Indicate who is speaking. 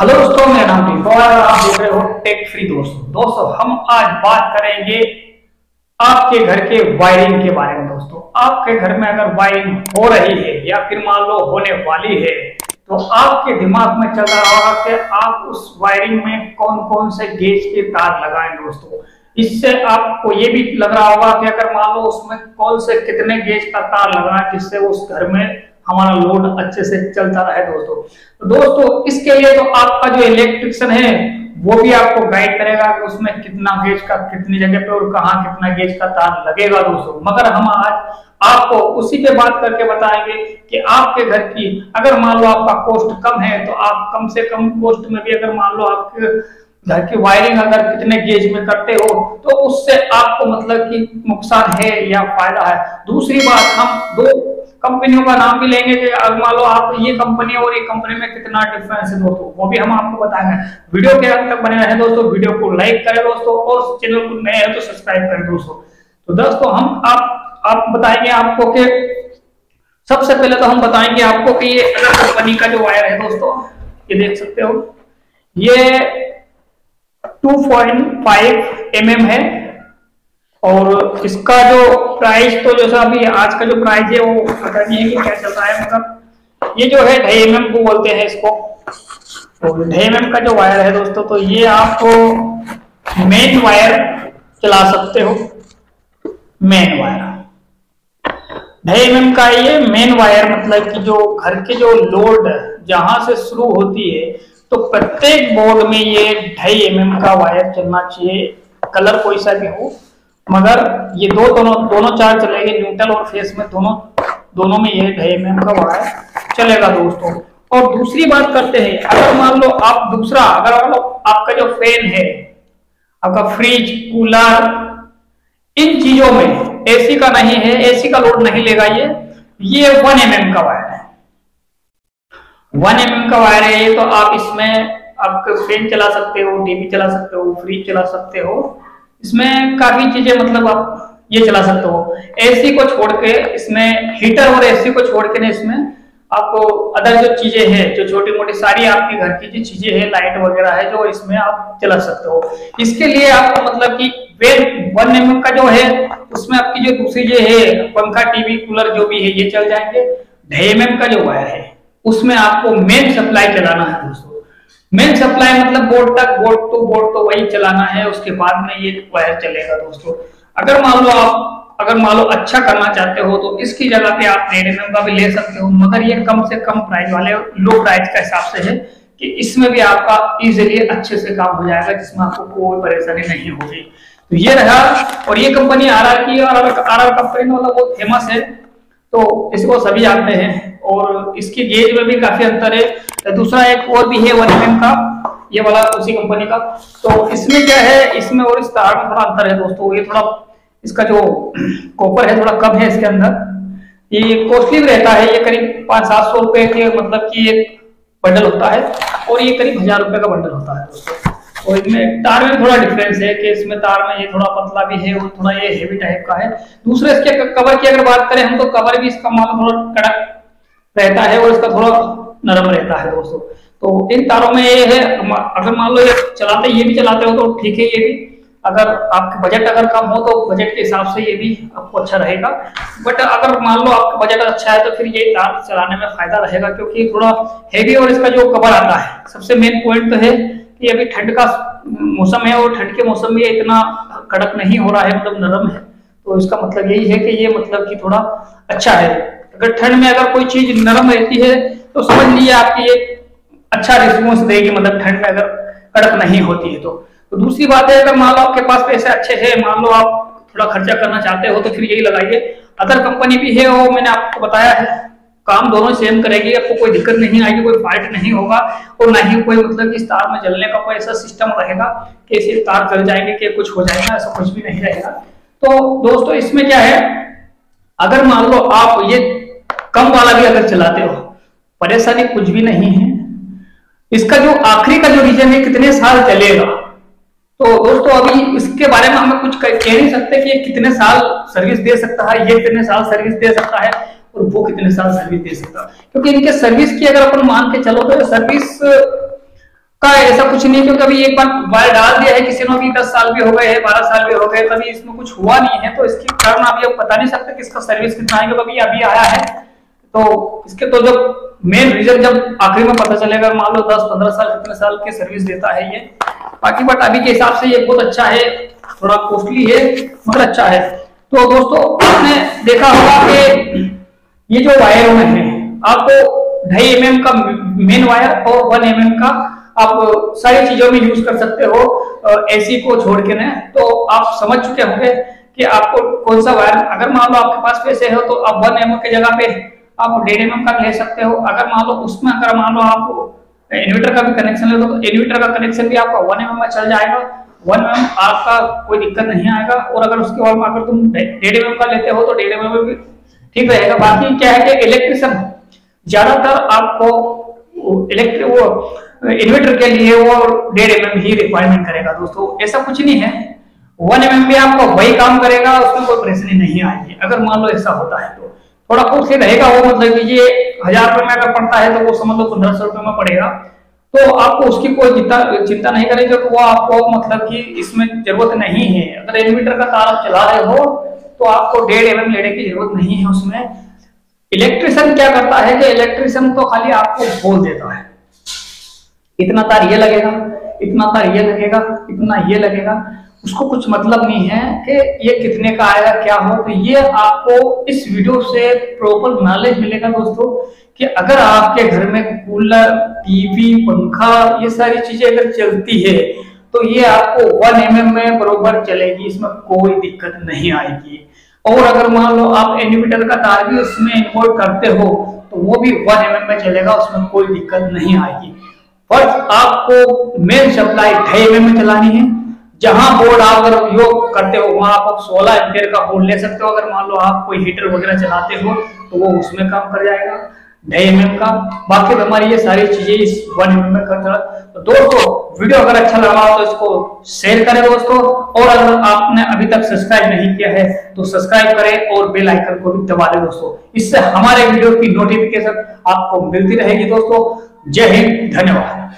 Speaker 1: Hello दोस्तों, मेरा नाम टीम और आप देख रहे हो टेक फ्री दोस्तों। दोस्तों, हम आज बात करेंगे आपके घर के वायरिंग के बारे में दोस्तों। आपके घर में अगर वायरिंग हो रही है या फिर मान लो होने वाली है तो आपके दिमाग में चल रहा होगा कि आप उस वायरिंग में कौन कौन से गेज के तार लगाएँ दोस्तों। इससे आपको ये भी लग रहा होगा कि अगर मान लो उसमें कौन से कितने गेज का तार लगाएँ जिससे उस घर में हमारा लोड अच्छे से चलता रहे दोस्तों। तो दोस्तों, इसके लिए तो आपका जो इलेक्ट्रिशियन है, वो भी आपको गाइड करेगा कि उसमें कितना गेज का, कितनी जगह पे और कहाँ कितना गेज का तार लगेगा दोस्तों। मगर हम आज आपको उसी पे बात करके बताएँगे कि आपके घर की, अगर मान लो आपका कॉस्ट कम है तो आप कम से कम कॉस्ट में भी अगर मान लो आपके घर की वायरिंग अगर कितने गेज में करते हो तो उससे आपको मतलब कि नुकसान है या फ़ायदा है। दूसरी बात, हम दो कंपनियों का नाम भी लेंगे अगर मान लो आप ये कंपनी और ये कंपनी में कितना डिफरेंस है दोस्तों, वो भी हम आपको बताएँगे। वीडियो के अंत तक बने रहे दोस्तों, वीडियो को लाइक करें दोस्तों और चैनल को नए हैं तो सब्सक्राइब करें दोस्तों। तो दोस्तों, हम आप आप बताएँगे आपको कि सबसे पहले तो हम बताएँगे आपको कि ये अगर कंपनी का जो वायर है दोस्तों, ये देख सकते हो। ये 2.5 mm है। और इसका जो प्राइस तो जैसा अभी आज का जो प्राइस है, वो पता नहीं है कि क्या चल रहा है मतलब ये जो है ढाई एम को बोलते हैं इसको। तो ढाई एम का जो वायर है दोस्तों तो ये आप मेन वायर चला सकते हो। मेन वायर ढाई एम का ये मेन वायर मतलब कि जो घर के जो लोड जहाँ से शुरू होती है तो प्रत्येक बोर्ड में ये ढाई एम का वायर चलना चाहिए। कलर कोई सा भी हो। मगर ये दो दोनों दोनों चार चलेंगे न्यूट्रल और फेस में दोनों दोनों में ये ढाई एम का वायर चलेगा दोस्तों। और दूसरी बात करते हैं, अगर मान लो आप दूसरा, अगर मान लो आपका जो फ़ैन है, आपका फ्रिज कूलर इन चीज़ों में एसी का नहीं है एसी का लोड नहीं लेगा ये ये वन एम mm का वायर है। वन एम mm का वायर है ये तो आप इसमें आप फ़ैन चला सकते हो टीवी चला सकते हो फ्रिज चला सकते हो इसमें काफ़ी चीज़ें मतलब आप ये चला सकते हो। एसी को छोड़ के इसमें हीटर और एसी को छोड़ के ना इसमें आपको अदर जो चीज़ें हैं, जो छोटी मोटी सारी आपके घर की जो चीज़ें हैं लाइट वगैरह है, जो इसमें आप चला सकते हो। इसके लिए आपको मतलब कि वेल, वन एम का जो है, उसमें आपकी जो दूसरी जो है, पंखा टीवी कूलर जो भी है, ये चल जाएँगे। ढाई एम का जो वायर है, उसमें आपको मेन सप्लाई चलाना है दोस्तों। मेन सप्लाई मतलब बोर्ड तक बोर्ड टू बोर्ड तो वही चलाना है, उसके बाद में ये वायर चलेगा दोस्तों। अगर मान लो आप, अगर मान लो अच्छा करना चाहते हो तो इसकी जगह पे आप एम का भी ले सकते हो, मगर ये कम से कम प्राइस वाले लो प्राइस का हिसाब से है कि इसमें भी आपका इजिली अच्छे से काम हो जाएगा, जिसमें आपको कोई परेशानी नहीं होगी। तो ये रहा, और ये कंपनी आर आर की आर आर कंपनी मतलब बहुत फ़ेमस है। तो इसको सभी जानते हैं और इसकी गेज में भी काफ़ी अंतर है। तो दूसरा एक और भी है वन एम का, ये वाला उसी कंपनी का। तो इसमें क्या है? इसमें और इस तार में थोड़ा अंतर है दोस्तों, ये थोड़ा इसका जो कॉपर है थोड़ा कम है इसके अंदर। ये कॉस्टली रहता है, ये करीब पाँच सात सौ रुपए के मतलब की एक बंडल होता है और ये करीब हज़ार रुपए का बंडल होता है दोस्तों। और इसमें तार में थोड़ा डिफरेंस है कि इसमें तार में ये थोड़ा पतला भी है और थोड़ा ये हेवी टाइप का है। दूसरे इसके कवर की अगर बात करें, हम तो कवर भी इसका माल थोड़ा कड़क रहता है और इसका थोड़ा नरम रहता है दोस्तों। तो इन तारों में ये है अगर मान लो ये चलाते, ये भी चलाते हो तो ठीक है ये भी। अगर आपका बजट अगर कम हो तो बजट के हिसाब से ये भी आपको अच्छा रहेगा। बट अगर मान लो आपका बजट अच्छा है तो फिर ये तार चलाने में फ़ायदा रहेगा क्योंकि थोड़ा हैवी और इसका जो कवर आता है, सबसे मेन पॉइंट तो है कि अभी ठंड का मौसम है और ठंड के मौसम में इतना कड़क नहीं हो रहा है मतलब नरम है तो इसका मतलब यही है कि ये मतलब कि थोड़ा अच्छा है। अगर ठंड में अगर कोई चीज़ नरम रहती है तो समझ लीजिए आपकी ये अच्छा रिस्पॉन्स देगी मतलब ठंड में अगर कड़क नहीं होती है तो, तो दूसरी बात है अगर मान लो आपके पास पैसे अच्छे है मान लो आप थोड़ा खर्चा करना चाहते हो तो फिर यही लगाइए। अदर कंपनी भी है वो मैंने आपको बताया है काम दोनों सेम करेगी, आपको कोई दिक्कत नहीं आएगी, कोई फाल्ट नहीं होगा और ना ही कोई मतलब इस तार में जलने का कोई ऐसा सिस्टम रहेगा कि इसे तार जल जाएँगे, कि कुछ हो जाएगा, ऐसा कुछ भी नहीं रहेगा। तो दोस्तों, इसमें क्या है? अगर मान लो आप ये कम वाला भी अगर चलाते हो, परेशानी कुछ भी नहीं है। इसका जो आखिरी का जो रीजन है, कितने साल चलेगा तो दोस्तों, अभी इसके बारे में हमें कुछ कह नहीं सकते कि ये कितने साल सर्विस दे सकता है, ये कितने साल सर्विस दे सकता है। और वो कितने साल सर्विस दे सकता। क्योंकि इनके सर्विस की अगर अपन मान के चलो तो सर्विस का ऐसा कुछ नहीं क्योंकि अभी एक बार वायर डाल दिया है, किसी ने अभी दस साल भी हो गए हैं, बारह साल भी हो गए कभी इसमें कुछ हुआ नहीं है तो इसके कारण अभी आप बता नहीं सकते कि इसका सर्विस कितना आएगा। अभी अभी आया है तो इसके तो जब मेन रीजन जब आखिरी में पता चलेगा, मान लो दस, पंद्रह साल, कितने साल की सर्विस देता है ये। बाकी बट अभी के हिसाब से ये बहुत अच्छा है, थोड़ा कॉस्टली है, मगर अच्छा है। तो दोस्तों, आपने देखा होगा कि ये जो वायर में है आपको ढाई एम mm का मेन वायर और वन एम mm का आप सारी चीज़ों में यूज़ कर सकते हो एसी को छोड़ के ना। तो आप समझ चुके होंगे कि आपको कौन सा वायर अगर मान लो आपके पास पैसे हो तो आप वन एम mm की जगह पे आप डेढ़ एम का ले सकते हो। अगर मान लो उसमें, अगर मान लो आप इन्वर्टर का भी कनेक्शन ले लो तो इन्वर्टर का कनेक्शन भी आपका वन एम में चल जाएगा। वन एम आपका कोई दिक्कत नहीं आएगा। और अगर उसके बाद अगर तुम डेढ़ एम का लेते हो तो डेढ़ एम भी ठीक रहेगा बाकी क्या है कि इलेक्ट्रिशियन ज़्यादातर आपको इलेक्ट्रिक वो इन्वर्टर के लिए वो डेढ़ एम ही रिक्वायरमेंट करेगा दोस्तों, ऐसा कुछ नहीं है। वन एम भी आपको वही काम करेगा, उसमें कोई परेशानी नहीं आएगी, अगर मान लो ऐसा होता है तो। थोड़ा कुछ से रहेगा वो मतलब कि ये हज़ार रुपए में अगर पड़ता है तो वो समझ लो पंद्रह सौ रुपए में पड़ेगा। तो आपको उसकी कोई चिंता चिंता नहीं करेंगे तो वो आपको मतलब कि इसमें ज़रूरत नहीं है। अगर इन्वर्टर का तार आप चला रहे हो तो आपको डेढ़ एम लेने की ज़रूरत नहीं है उसमें। इलेक्ट्रिशियन क्या करता है कि इलेक्ट्रिशियन तो खाली आपको बोल देता है। इतना तार ये लगेगा, इतना तार ये लगेगा, इतना ये लगेगा। उसको कुछ मतलब नहीं है कि ये कितने का आएगा, क्या हो। तो ये आपको इस वीडियो से प्रॉपर नॉलेज मिलेगा दोस्तों कि अगर आपके घर में कूलर टीवी पंखा, ये सारी चीज़ें अगर चलती है तो ये आपको वन एम में बरोबर चलेगी, इसमें कोई दिक्कत नहीं आएगी। और अगर मान लो आप एनिमीटर का तार भी उसमें इन्वॉल्व करते हो तो वो भी वन एम में चलेगा, उसमें कोई दिक्कत नहीं आएगी। फ़र्स्ट आपको मेन सप्लाई ढाई एम में चलानी है। जहाँ बोर्ड आप अगर उपयोग करते हो, वहाँ आप सोलह एम्पियर का बोर्ड ले सकते हो। अगर मान लो आप कोई हीटर वगैरह चलाते हो तो वो उसमें काम कर जाएगा। ढाई एम का। बाकी हमारी ये सारी चीज़ें इस वन एम में खर्च तो दोस्तों वीडियो अगर अच्छा लगा हो तो इसको शेयर करें दोस्तों। और अगर आपने अभी तक सब्सक्राइब नहीं किया है तो सब्सक्राइब करें और बेल आइकन को भी दबा दें दोस्तों। इससे हमारे वीडियो की नोटिफिकेशन आपको मिलती रहेगी दोस्तों। जय हिंद, धन्यवाद।